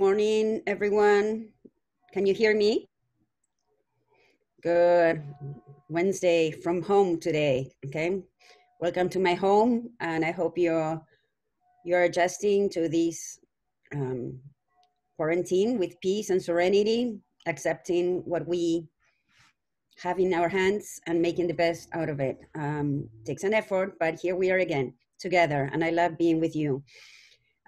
Morning, everyone. Can you hear me? Good. Wednesday from home today. Okay. Welcome to my home, and I hope you're you're adjusting to this um, quarantine with peace and serenity, accepting what we have in our hands and making the best out of it. Um, takes an effort, but here we are again together, and I love being with you.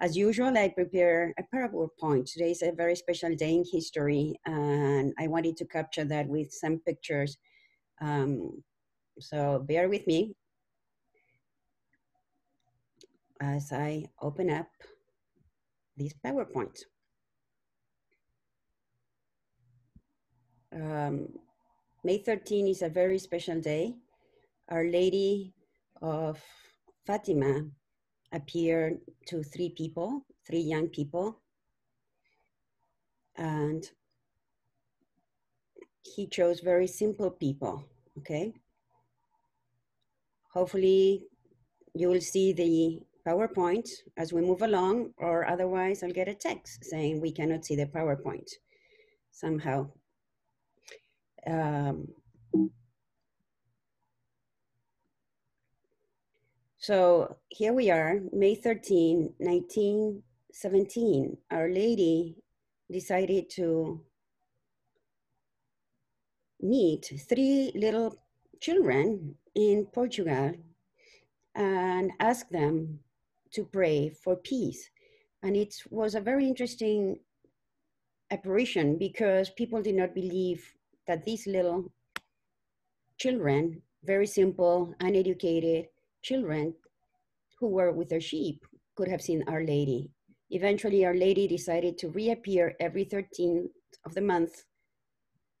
As usual, I prepare a PowerPoint. Today is a very special day in history, and I wanted to capture that with some pictures. Um, so bear with me as I open up this PowerPoint. Um, May 13 is a very special day. Our Lady of Fatima appeared to three people, three young people. And he chose very simple people, okay? Hopefully you will see the PowerPoint as we move along, or otherwise I'll get a text saying we cannot see the PowerPoint somehow. Um, So here we are, May 13, 1917. Our Lady decided to meet three little children in Portugal and ask them to pray for peace. And it was a very interesting apparition because people did not believe that these little children, very simple, uneducated, children who were with their sheep could have seen Our Lady. Eventually, Our Lady decided to reappear every 13th of the month.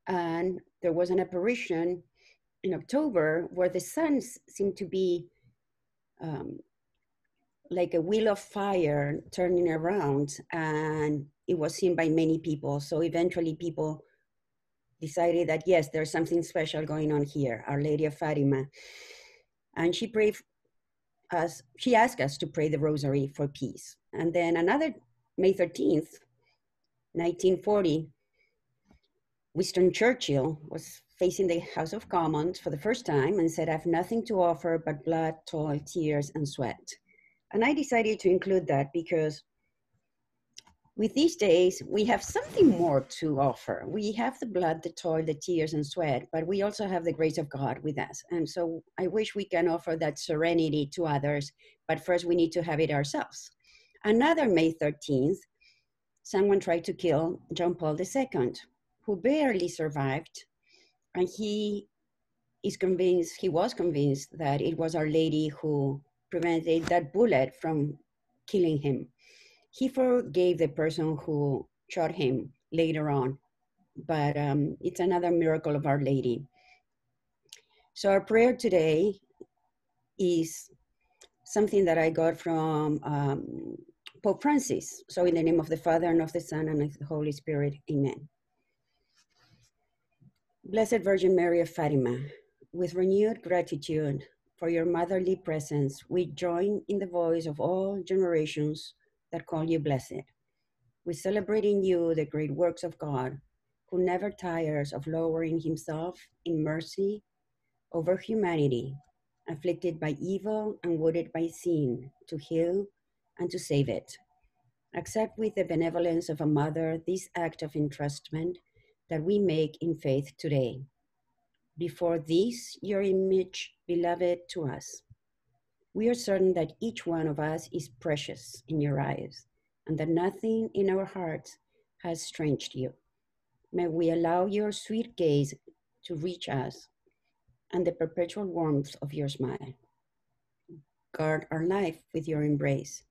And there was an apparition in October where the sun seemed to be um, like a wheel of fire turning around, and it was seen by many people. So eventually, people decided that yes, there's something special going on here, Our Lady of Fatima. And she prayed us, she asked us to pray the rosary for peace. And then another May 13th, 1940, Winston Churchill was facing the House of Commons for the first time and said, I have nothing to offer but blood, toil, tears, and sweat. And I decided to include that because with these days, we have something more to offer. We have the blood, the toil, the tears, and sweat, but we also have the grace of God with us. And so I wish we can offer that serenity to others, but first we need to have it ourselves. Another May 13th, someone tried to kill John Paul II, who barely survived. And he is convinced, he was convinced that it was Our Lady who prevented that bullet from killing him he forgave the person who shot him later on, but um, it's another miracle of Our Lady. So our prayer today is something that I got from um, Pope Francis. So in the name of the Father and of the Son and of the Holy Spirit, amen. Blessed Virgin Mary of Fatima, with renewed gratitude for your motherly presence, we join in the voice of all generations that call you blessed. We celebrate in you the great works of God, who never tires of lowering himself in mercy over humanity, afflicted by evil and wounded by sin, to heal and to save it. Accept with the benevolence of a mother this act of entrustment that we make in faith today. Before this, your image, beloved to us, we are certain that each one of us is precious in your eyes and that nothing in our hearts has stranged you. May we allow your sweet gaze to reach us and the perpetual warmth of your smile. Guard our life with your embrace.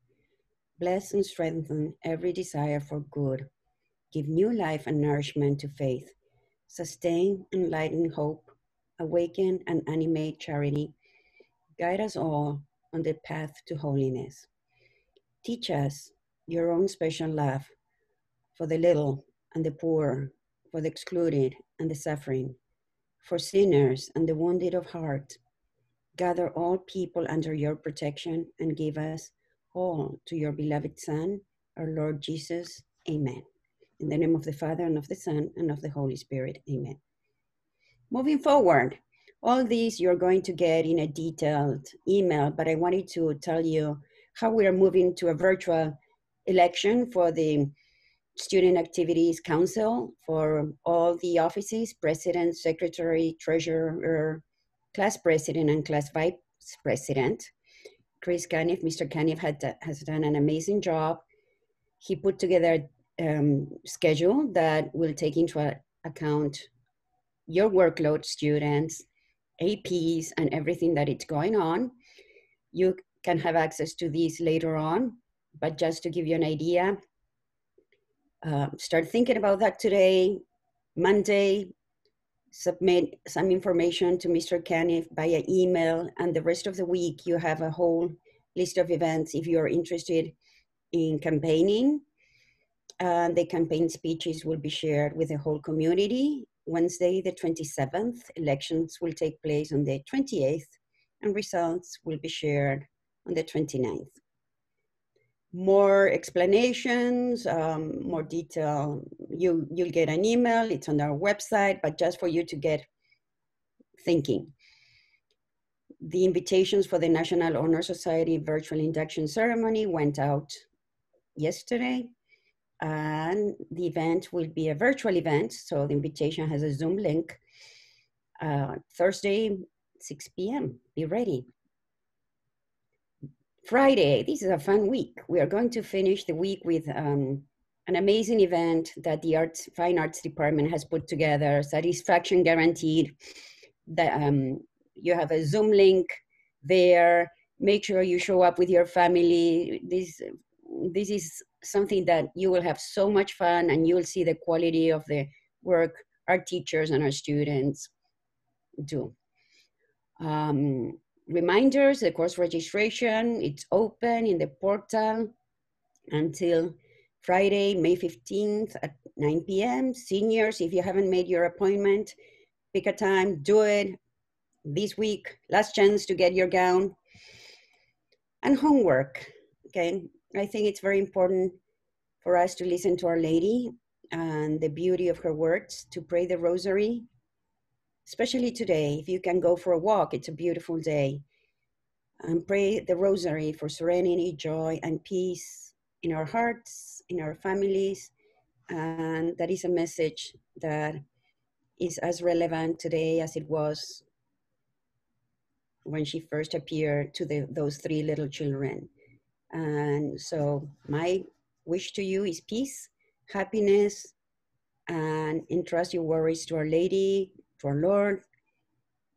Bless and strengthen every desire for good. Give new life and nourishment to faith. Sustain and lighten hope. Awaken and animate charity. Guide us all on the path to holiness. Teach us your own special love for the little and the poor, for the excluded and the suffering, for sinners and the wounded of heart. Gather all people under your protection and give us all to your beloved Son, our Lord Jesus. Amen. In the name of the Father, and of the Son, and of the Holy Spirit. Amen. Moving forward, all these you're going to get in a detailed email, but I wanted to tell you how we are moving to a virtual election for the Student Activities Council for all the offices, president, secretary, treasurer, class president, and class vice president. Chris Caniff, Mr. Caniff had, has done an amazing job. He put together a um, schedule that will take into account your workload, students, APs, and everything that it's going on. You can have access to these later on, but just to give you an idea, uh, start thinking about that today, Monday, submit some information to Mr. Caniff via email, and the rest of the week you have a whole list of events if you're interested in campaigning. And the campaign speeches will be shared with the whole community. Wednesday, the 27th, elections will take place on the 28th, and results will be shared on the 29th more explanations, um, more detail, you, you'll get an email. It's on our website, but just for you to get thinking. The invitations for the National Honor Society virtual induction ceremony went out yesterday. And the event will be a virtual event. So the invitation has a Zoom link. Uh, Thursday, 6 p.m. Be ready. Friday, this is a fun week. We are going to finish the week with um, an amazing event that the Arts Fine Arts Department has put together, satisfaction guaranteed. That um, you have a Zoom link there. Make sure you show up with your family. This this is something that you will have so much fun, and you will see the quality of the work our teachers and our students do. Um, reminders, the course registration, it's open in the portal until Friday, May 15th at 9 p.m. Seniors, if you haven't made your appointment, pick a time, do it this week. Last chance to get your gown. And homework, okay? I think it's very important for us to listen to Our Lady and the beauty of her words, to pray the rosary, especially today. If you can go for a walk, it's a beautiful day. And pray the rosary for serenity, joy, and peace in our hearts, in our families. And that is a message that is as relevant today as it was when she first appeared to the, those three little children. And so, my wish to you is peace, happiness, and entrust your worries to Our Lady, to our Lord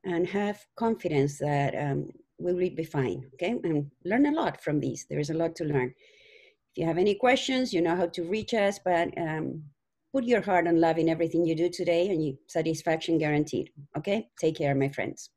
and have confidence that um, we will be fine, okay? And learn a lot from these. There is a lot to learn. If you have any questions, you know how to reach us, but um, put your heart and love in everything you do today and you satisfaction guaranteed, okay? Take care, my friends.